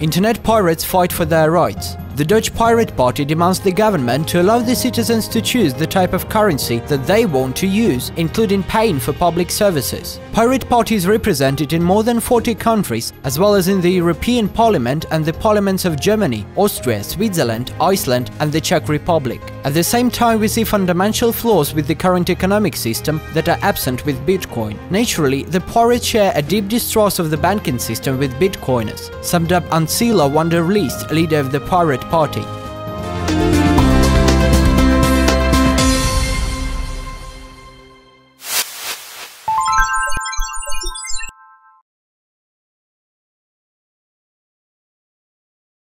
Internet pirates fight for their rights. The Dutch Pirate Party demands the government to allow the citizens to choose the type of currency that they want to use, including paying for public services. Pirate Party is represented in more than 40 countries, as well as in the European Parliament and the parliaments of Germany, Austria, Switzerland, Iceland and the Czech Republic. At the same time, we see fundamental flaws with the current economic system that are absent with Bitcoin. Naturally, the pirates share a deep distrust of the banking system with Bitcoiners, summed up Ancilla Van der Leest, leader of the Pirate Party.